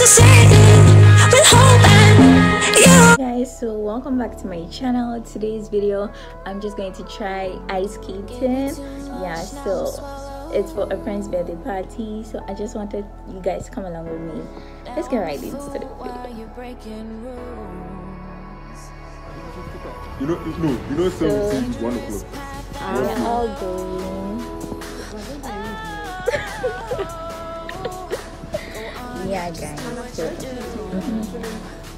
just a city with hope and you. guys so welcome back to my channel. Today's video i'm just going to try ice skating. Yeah so it's for a friend's birthday party so i just wanted you guys to come along with me. Let's get right into the video. You know, no, you know, seven to one o'clock. we're all going yeah guys so mhm.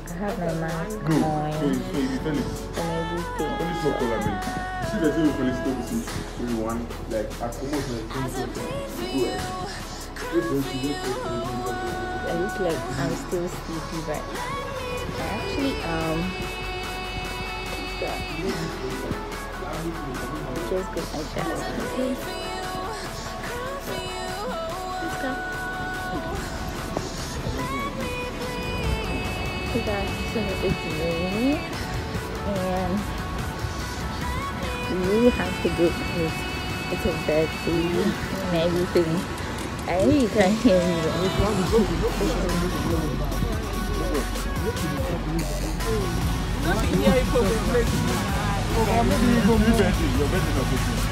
i have my mask No, so on you, so you Felix. and everything Felix no call me. See the thing with Felix talk to see everyone like at almost like twenty something. Go ahead. It to wait for it to wait for it to I look like I'm still sleepy, but I actually um just got my chest. Okay. Hey guys, so it's raining and you have to go because it's a birthday and everything. I can't hear you.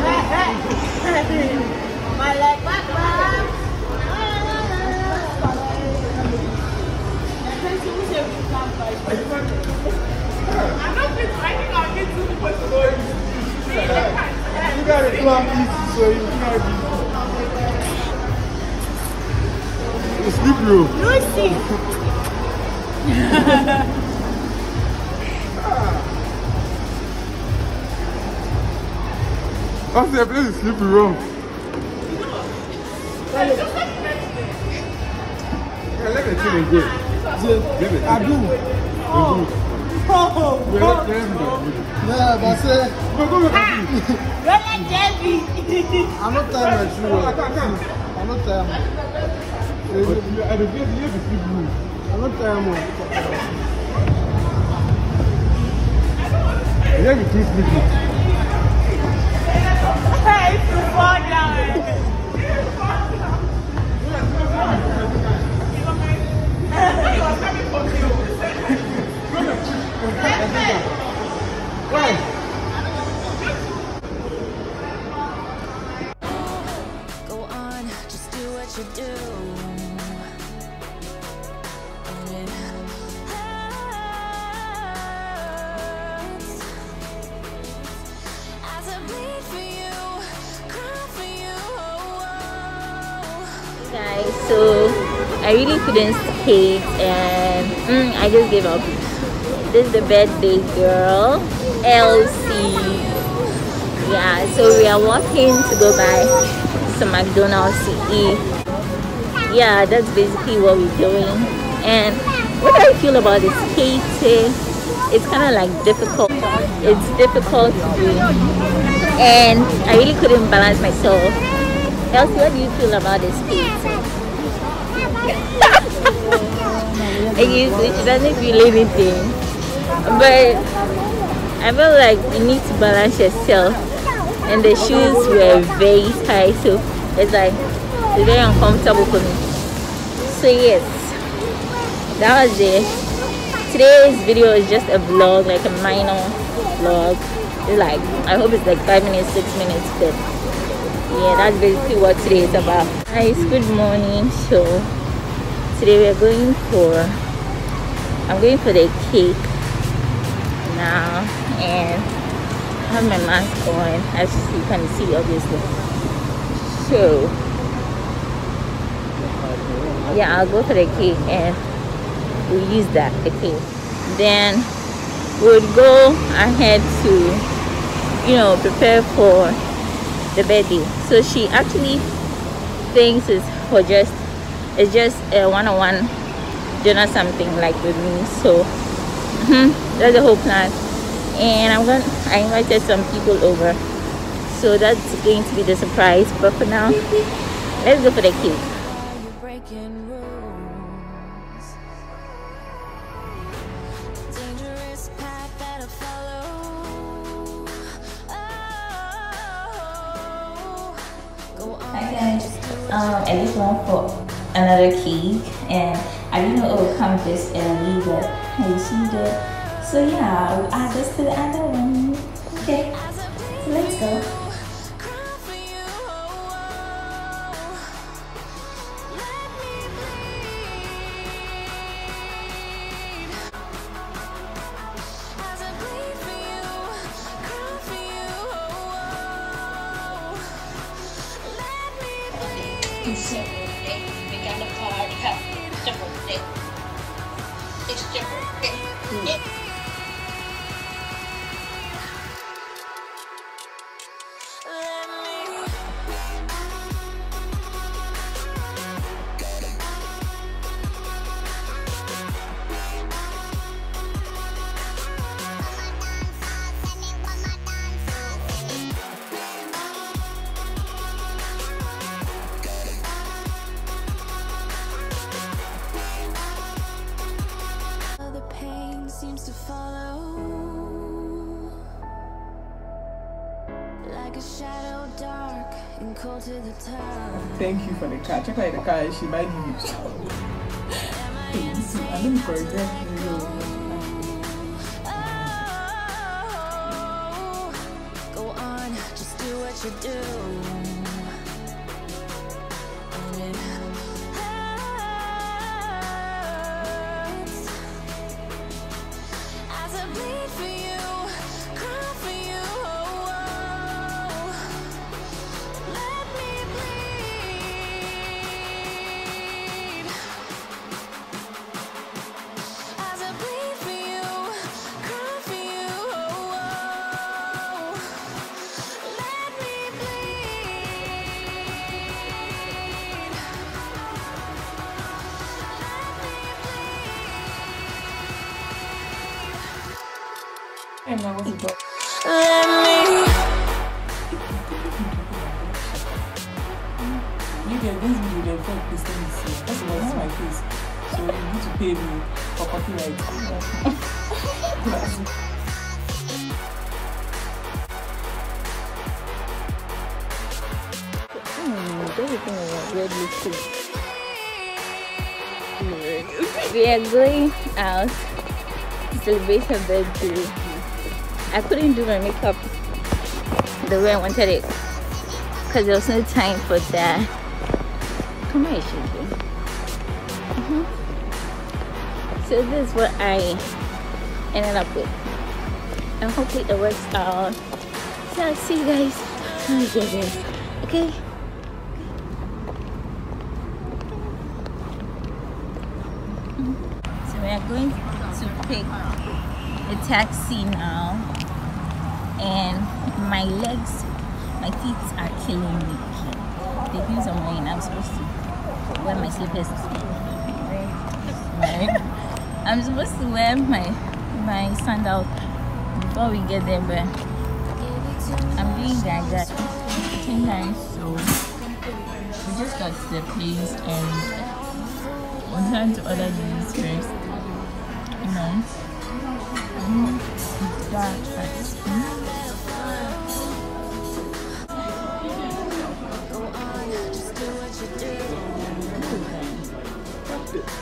there and see me this. Why you know they want to get caught to me? You got to plan easy, so you can't be. You sleep, bro. I said, place is sleepy wrong. Yeah, let me chill and go. Let me I do. Oh. Oh, Yeah, let let me go. yeah, but say, Go, go, go. I'm not tying my shoe. Come, well. come, come. I'm not tying my But you- I don't get you have to sleep room. I'm not tying my You have to pay for $5. Guys so i really couldn't skate and mm, i just gave up. This is the birthday girl elsie yeah so we are walking to go buy some mcdonald's to eat. Yeah that's basically what we're doing. And what do i feel about the skating it's kind of like difficult. It's difficult to do. And i really couldn't balance myself Elsie, what do you feel about this? Okay, so she doesn't feel anything. But I felt like you need to balance yourself. And the shoes were very tight, so it's like very uncomfortable for me. So yes, that was it. Today's video is just a vlog, like a minor vlog. It's like I hope it's like five minutes, six minutes, but yeah, that's basically what today is about. Guys, good morning. So today we're going for I'm going for the cake now and I have my mask on as you can see obviously. So yeah, I'll go for the cake and we'll use that. Okay. Then we'll go ahead to you know prepare for the birthday. So she actually thinks it's for just it's just a one-on-one dinner something like with me. So mhm, that's the whole plan. And I'm gonna I invited some people over. So that's going to be the surprise. But for now, let's go for the cake. Hi guys, um, I just went for another cake and I didn't know it would come this early but I received it. So yeah, this to the other one. Okay, so let's go. Me follow like a shadow dark and cold to the touch. Thank you for the car. Check out the car. She might give you some. Hey, you I don't forget you. Oh, go on, just do what you do. And I was about. Let me. You get this video, the fuck this thing is here. That's why it's my face. So you need to pay me for copyright. That's- everything is weirdly cool. We are going out to celebrate her birthday. I couldn't do my makeup the way I wanted it because there was no time for that. Come on, Shiki. Mhm. So this is what I ended up with. And hopefully it works out. So I'll see you guys there. Okay? So we are going to pick a taxi now, and my legs, my feet are killing me. The heels I'm I'm supposed to wear my slippers. Right? I'm supposed to wear my my sandals before we get there, but I'm doing that. that. Ten so we just got to the place and we're trying to order these first. you Mm, dark, but mm,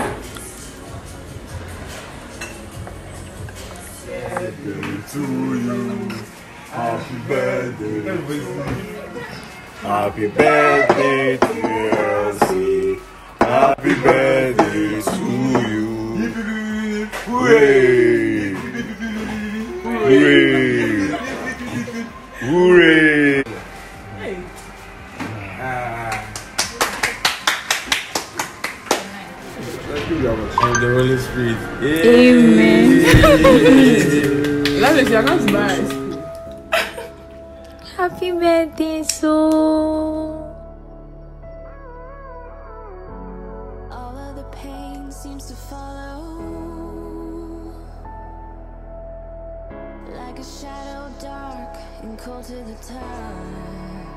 to you. Happy birthday. Happy birthday to. Happy birthday to you. Hooray! A shadow, dark and cold to the touch.